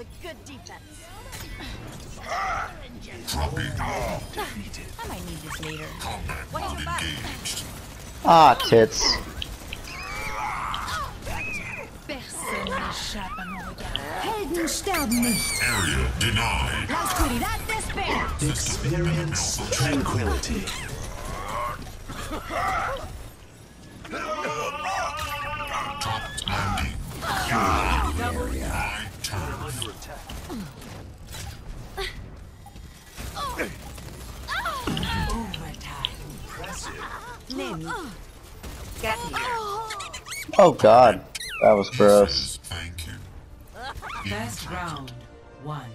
a good defense. I might need this later. What's your back? Ah, tits. Personne n'échappe à mon regard. Helden sterben nicht. Area denied. La espera. Experience tranquility. Oh god. That was gross. Says thank you. First round, one.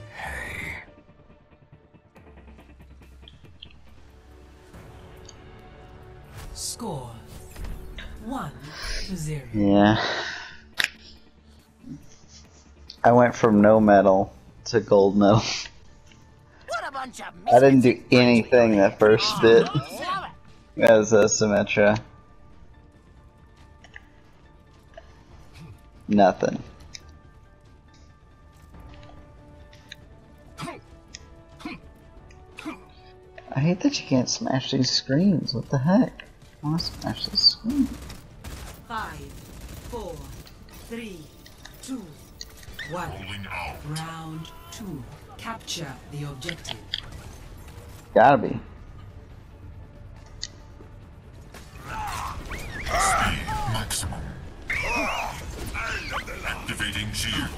Score one to zero. Yeah. I went from no medal to gold medal. What a bunch of I didn't do anything that first bit Love it. As a Symmetra. Nothing. I hate that you can't smash these screens. What the heck? I want to smash this screen. Five, four, three, two, one. Round two. Capture the objective. Gotta be. Maximum. Activating shield.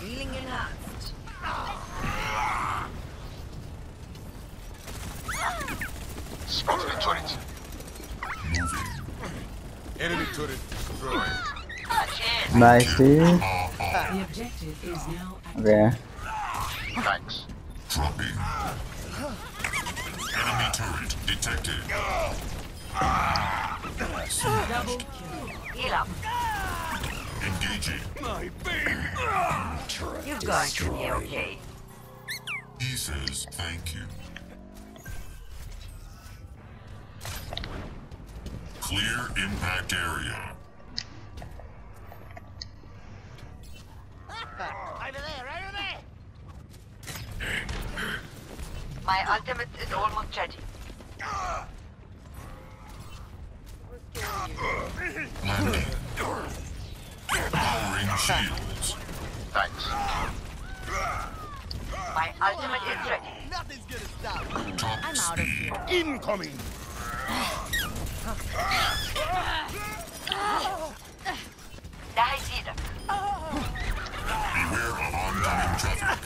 Healing enhanced. Moving. Enemy turret destroyed. Nice, dude. The objective is now active. Okay. Thanks. Dropping. Enemy turret detected. Double. Heal up. Engaging. You're going to be okay. He says thank you. Clear impact area. Over there, over there. My ultimate is almost ready. My ultimate is ready. Nothing's gonna stop. me. I'm out of here. Incoming. Da ist jeder. Beware of oncoming traffic.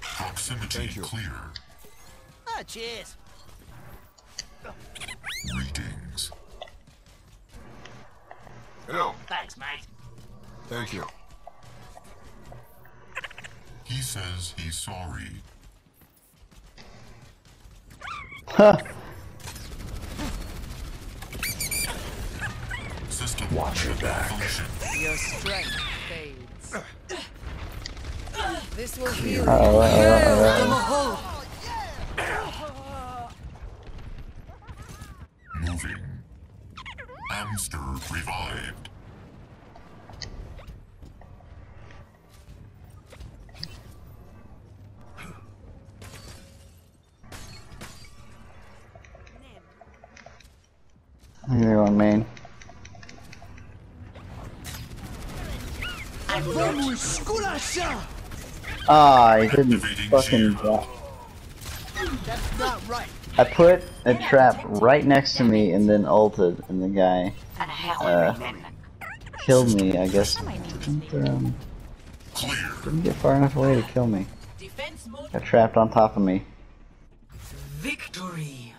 Proximity clear. Ah, cheers. Greetings. Hello. Thanks, mate. Thank you. He says he's sorry. Huh. System Watch your back. function. Your strength fades. This will heal Uh-oh, uh-oh, uh, uh-oh. a hole. Moving. Hamster revived. I think they're on main. Ah, he didn't fucking drop. Right. I put a trap right next to me and then ulted, and the guy Uh. killed me, I guess. I might need this Didn't, um, didn't get far enough away to kill me. Defense mode. Got trapped on top of me. Victory.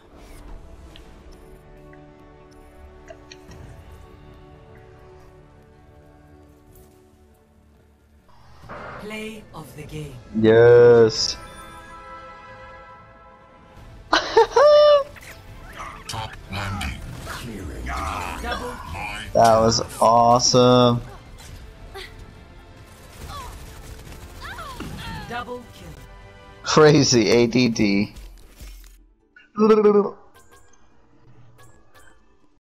Play of the game. Yes. Top landing. Double My That was awesome. double kill. Crazy ADD.